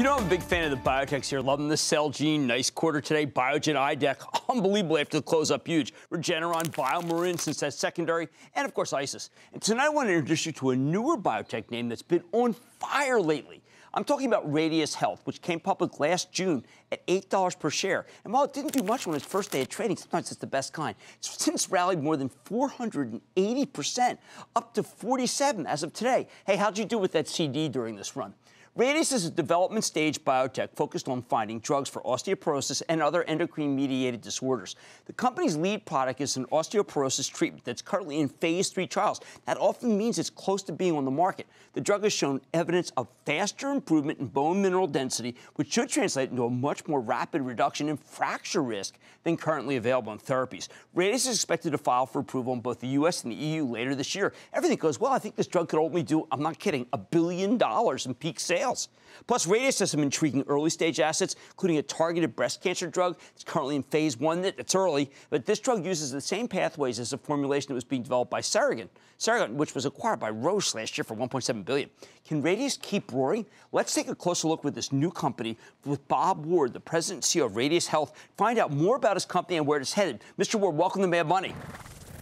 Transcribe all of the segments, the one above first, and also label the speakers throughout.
Speaker 1: You know, I'm a big fan of the biotechs here. Loving the Celgene, nice quarter today. Biogen, IDEC, unbelievable after the close up, huge. Regeneron, BioMarin, since that's secondary, and of course, ISIS. And tonight I want to introduce you to a newer biotech name that's been on fire lately. I'm talking about Radius Health, which came public last June at $8 per share. And while it didn't do much on its first day of trading, sometimes it's the best kind, it's since rallied more than 480%, up to 47 as of today. Hey, how'd you do with that CD during this run? Radius is a development stage biotech focused on finding drugs for osteoporosis and other endocrine mediated disorders. The company's lead product is an osteoporosis treatment that's currently in phase three trials. That often means it's close to being on the market. The drug has shown evidence of faster improvement in bone mineral density, which should translate into a much more rapid reduction in fracture risk than currently available in therapies. Radius is expected to file for approval in both the US and the EU later this year. Everything goes well. I think this drug could only do, I'm not kidding, a billion dollars in peak sales sales. Plus, Radius has some intriguing early stage assets, including a targeted breast cancer drug. that's currently in phase one. It's early, but this drug uses the same pathways as a formulation that was being developed by Seragon, Seragon, which was acquired by Roche last year for 1.7 billion. Can Radius keep roaring? Let's take a closer look with this new company with Bob Ward, the president and CEO of Radius Health. Find out more about his company and where it's headed. Mr. Ward, welcome to Mad Money.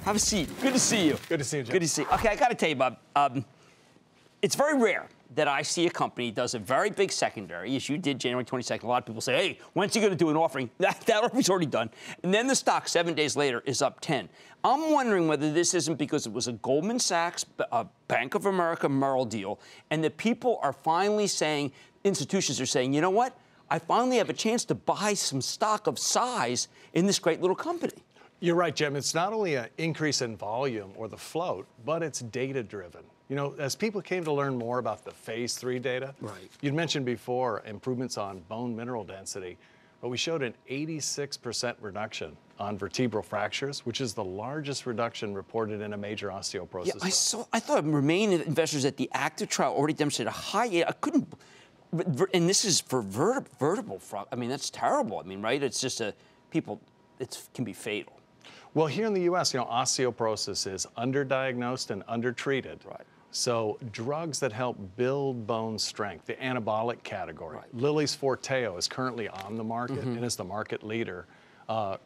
Speaker 1: Have a seat. Good to see you.
Speaker 2: Good to see you, Jim.
Speaker 1: Good to see you. Okay, I got to tell you, Bob. Um, it's very rare that I see a company does a very big secondary, as you did January 22nd. A lot of people say, hey, when's he going to do an offering? That, that offering's already done. And then the stock seven days later is up 10. I'm wondering whether this isn't because it was a Goldman Sachs, a uh, Bank of America Merrill deal, and the people are finally saying, institutions are saying, you know what? I finally have a chance to buy some stock of size in this great little company.
Speaker 2: You're right, Jim. It's not only an increase in volume or the float, but it's data driven. You know, as people came to learn more about the phase three data,
Speaker 1: right.
Speaker 2: you'd mentioned before improvements on bone mineral density, but we showed an 86% reduction on vertebral fractures, which is the largest reduction reported in a major osteoporosis.
Speaker 1: Yeah, I saw. I thought Remain investors at the active trial already demonstrated a high. I couldn't. And this is for vert, vertebral. I mean, that's terrible. I mean, right? It's just a people. It can be fatal.
Speaker 2: Well, here in the U.S., you know, osteoporosis is underdiagnosed and undertreated.
Speaker 1: Right.
Speaker 2: So drugs that help build bone strength, the anabolic category.
Speaker 1: Right.
Speaker 2: Lilly's Forteo is currently on the market mm-hmm. and is the market leader. Uh,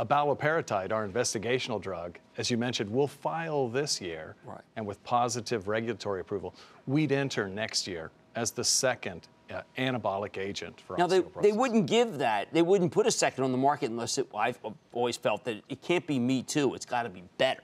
Speaker 2: abaloparatide, our investigational drug, as you mentioned, will file this year,
Speaker 1: right.
Speaker 2: and with positive regulatory approval, we'd enter next year as the second uh, anabolic agent for
Speaker 1: now they, they wouldn't give that they wouldn't put a second on the market unless it i've always felt that it can't be me too it's got to be better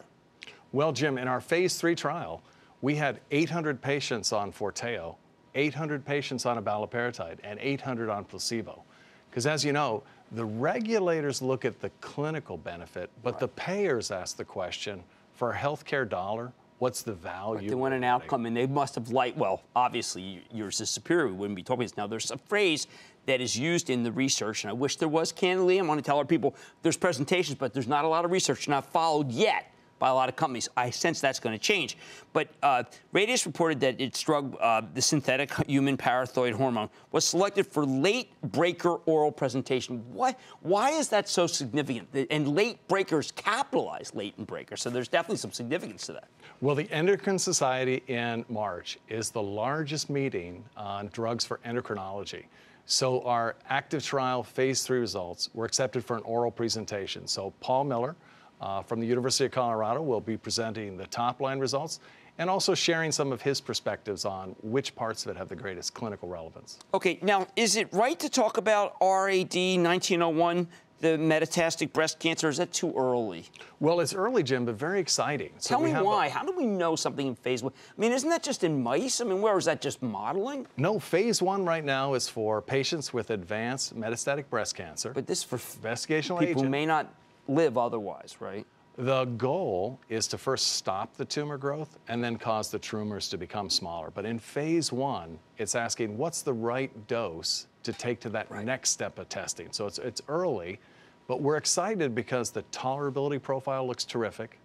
Speaker 2: well jim in our phase three trial we had 800 patients on Forteo, 800 patients on abaloparatide, and 800 on placebo. Because as you know, the regulators look at the clinical benefit, but right. the payers ask the question for a healthcare dollar, what's the value? Right,
Speaker 1: they want an outcome, and they must have liked, well, obviously yours is superior. We wouldn't be talking this. Now, there's a phrase that is used in the research, and I wish there was, candidly. I want to tell our people there's presentations, but there's not a lot of research not followed yet by a lot of companies. I sense that's going to change. But uh, Radius reported that its drug, uh, the synthetic human parathyroid hormone, was selected for late breaker oral presentation. Why, why is that so significant? And late breakers capitalize late latent breakers, so there's definitely some significance to that.
Speaker 2: Well, the Endocrine Society in March is the largest meeting on drugs for endocrinology. So our active trial phase three results were accepted for an oral presentation. So Paul Miller, uh, from the University of Colorado will be presenting the top line results and also sharing some of his perspectives on which parts of it have the greatest clinical relevance.
Speaker 1: Okay, now is it right to talk about RAD 1901? the metastatic breast cancer? Is that too early?
Speaker 2: Well, it's early, Jim, but very exciting.
Speaker 1: Tell me why. A... How do we know something in phase one? I mean, isn't that just in mice? I mean, where is that just modeling?
Speaker 2: No, phase one right now is for patients with advanced metastatic breast cancer.
Speaker 1: But this for
Speaker 2: investigational
Speaker 1: people
Speaker 2: agent.
Speaker 1: who may not live otherwise, right?
Speaker 2: The goal is to first stop the tumor growth and then cause the tumors to become smaller. But in phase one, it's asking what's the right dose to take to that right. next step of testing. So it's, it's early, but we're excited because the tolerability profile looks terrific.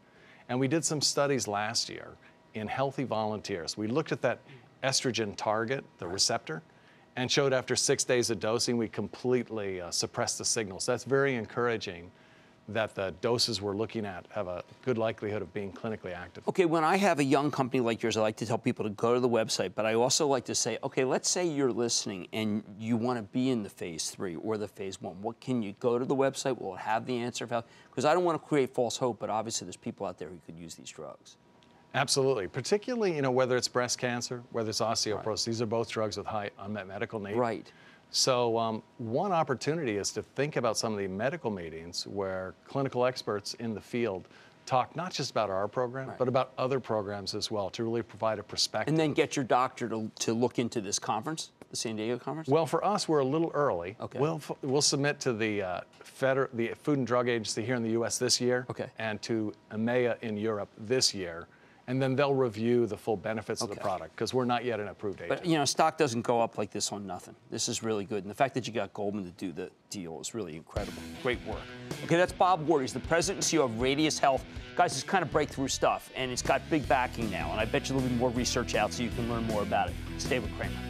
Speaker 2: And we did some studies last year in healthy volunteers. We looked at that estrogen target, the right. receptor, and showed after six days of dosing, we completely uh, suppressed the signals. That's very encouraging that the doses we're looking at have a good likelihood of being clinically active.
Speaker 1: Okay, when I have a young company like yours, I like to tell people to go to the website, but I also like to say, okay, let's say you're listening and you want to be in the phase three or the phase one. What can you go to the website? Will it have the answer? Because I don't want to create false hope, but obviously there's people out there who could use these drugs.
Speaker 2: Absolutely, particularly you know whether it's breast cancer, whether it's osteoporosis. Right. These are both drugs with high unmet medical need.
Speaker 1: Right.
Speaker 2: So um, one opportunity is to think about some of the medical meetings where clinical experts in the field talk not just about our program, right. but about other programs as well to really provide a perspective.
Speaker 1: And then get your doctor to, to look into this conference, the San Diego conference?
Speaker 2: Well, for us, we're a little early. Okay. We'll, we'll submit to the, uh, Feder- the Food and Drug Agency here in the U.S. this year
Speaker 1: okay.
Speaker 2: and to EMEA in Europe this year and then they'll review the full benefits okay. of the product because we're not yet an approved agent.
Speaker 1: But you know, stock doesn't go up like this on nothing. This is really good, and the fact that you got Goldman to do the deal is really incredible. Great work. Okay, that's Bob Ward. He's the president and CEO of Radius Health. Guys, it's kind of breakthrough stuff, and it's got big backing now, and I bet you there'll be more research out so you can learn more about it. Stay with Cramer.